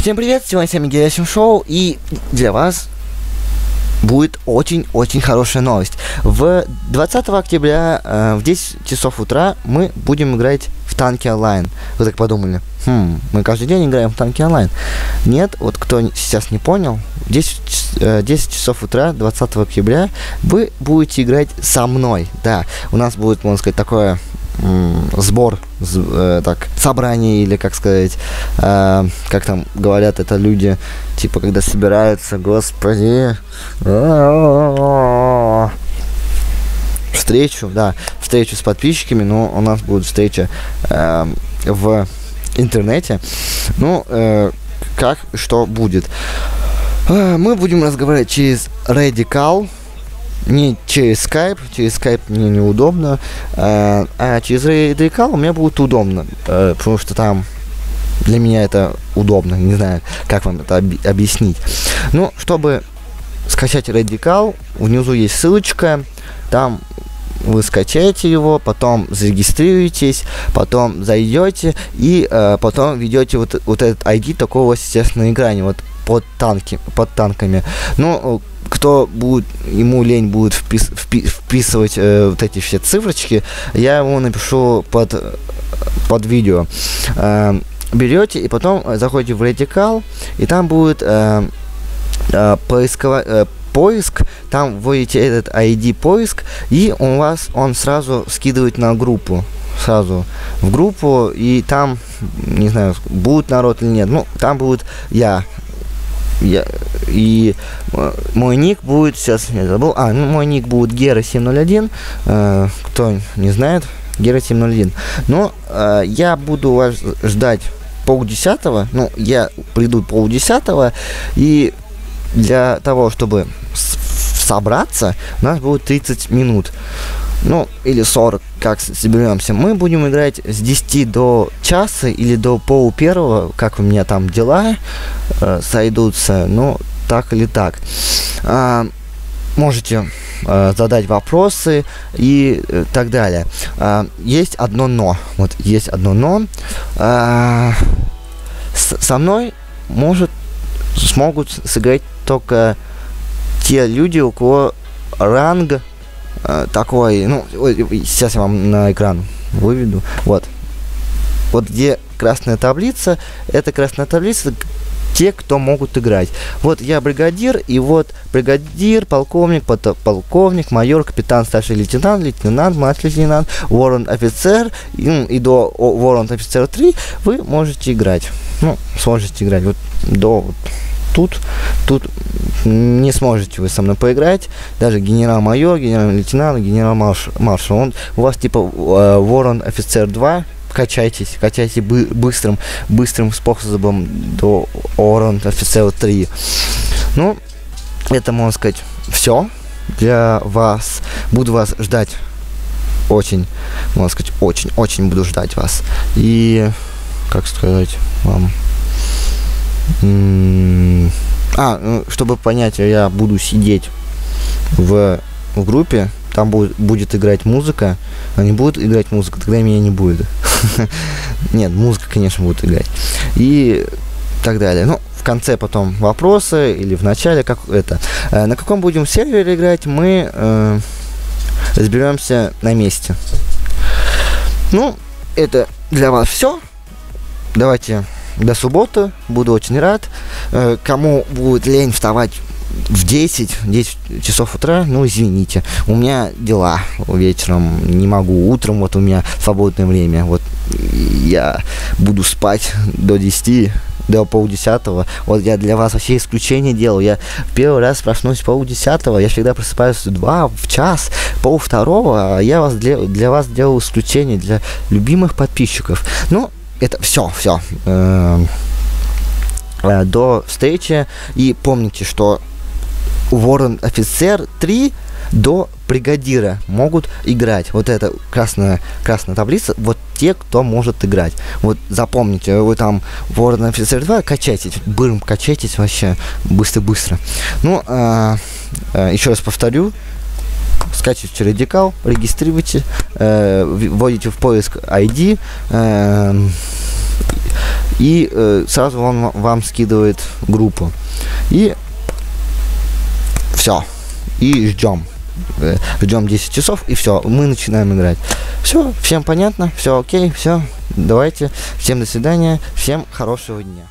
Всем привет, сегодня с вами Герасим Шоу, и для вас будет очень-очень хорошая новость. В 20 октября э, в 10 часов утра мы будем играть в танки онлайн. Вы так подумали? Хм, мы каждый день играем в танки онлайн. Нет, вот кто сейчас не понял, в 10, э, 10 часов утра 20 октября вы будете играть со мной. Да, у нас будет, можно сказать, такое сбор, э, так, собрание или, как сказать, э, как там говорят это люди, типа, когда собираются, господи, встречу, да, встречу с подписчиками, но у нас будет встреча э, в интернете. Ну, э, как, что будет. Э, мы будем разговаривать через Radical, не через Skype, через Skype мне неудобно, э, а через Radical мне будет удобно, э, потому что там для меня это удобно, не знаю, как вам это об- объяснить. Ну, чтобы скачать Radical, внизу есть ссылочка, там вы скачаете его, потом зарегистрируетесь, потом зайдете и э, потом ведете вот, вот этот ID такого сейчас на экране, вот под танки, под танками. Ну, кто будет, ему лень будет впис, впи, вписывать э, вот эти все цифрочки, я ему напишу под, под видео. Э, берете и потом заходите в Radical, и там будет э, э, поисковая э, поиск, там вводите этот ID поиск, и у вас он сразу скидывает на группу сразу в группу, и там, не знаю, будет народ или нет, ну, там будет я, я, и мой ник будет, сейчас я забыл, а, ну, мой ник будет Гера701, э, кто не знает, Гера701, но э, я буду вас ждать полдесятого, ну, я приду полдесятого, и для того, чтобы собраться, у нас будет 30 минут. Ну, или 40, как соберемся. Мы будем играть с 10 до часа или до полу первого, как у меня там дела э, сойдутся, ну, так или так. А, можете э, задать вопросы и э, так далее. А, есть одно но. Вот есть одно но. А, с, со мной может смогут сыграть только те люди, у кого ранг э, такой, ну, сейчас я вам на экран выведу, вот. Вот где красная таблица, это красная таблица, те, кто могут играть. Вот я бригадир, и вот бригадир, полковник, полковник, майор, капитан, старший лейтенант, лейтенант, младший лейтенант, ворон офицер, и, ну, и до ворон офицер 3 вы можете играть. Ну, сможете играть. Вот до вот, тут, тут не сможете вы со мной поиграть. Даже генерал-майор, генерал-лейтенант, генерал-маршал. Он у вас типа э, ворон офицер 2, качайтесь, качайте бы, быстрым, быстрым способом до Орон офицер 3. Ну, это, можно сказать, все для вас. Буду вас ждать очень, можно сказать, очень-очень буду ждать вас. И, как сказать вам... А, ну, чтобы понять, я буду сидеть в, в группе, там будет, будет играть музыка, а не будет играть музыка, тогда меня не будет. Нет, музыка, конечно, будет играть. И так далее. Ну, в конце потом вопросы или в начале, как это. Э, на каком будем сервере играть, мы э, разберемся на месте. Ну, это для вас все. Давайте до субботы. Буду очень рад. Э, кому будет лень вставать в 10, 10 часов утра, ну, извините, у меня дела вечером, не могу, утром вот у меня свободное время, вот я буду спать до 10, до полдесятого. Вот я для вас вообще исключение делал. Я первый раз проснусь полдесятого, я всегда просыпаюсь в два, в час, пол второго, а я вас для, для вас делал исключение, для любимых подписчиков. Ну, это все, все. Эм, э, до встречи. И помните, что Ворон Офицер 3 до бригадира могут играть. Вот эта красная, красная таблица, вот те, кто может играть. Вот запомните, вы там Ворон Офицер 2 качайтесь, бырм, качайтесь вообще быстро-быстро. Ну, а, а, еще раз повторю, скачивайте радикал, регистрируйте, э, вводите в поиск ID, э, и э, сразу он ва- вам скидывает группу. И все. И ждем. Ждем 10 часов, и все, мы начинаем играть. Все, всем понятно, все окей, все. Давайте, всем до свидания, всем хорошего дня.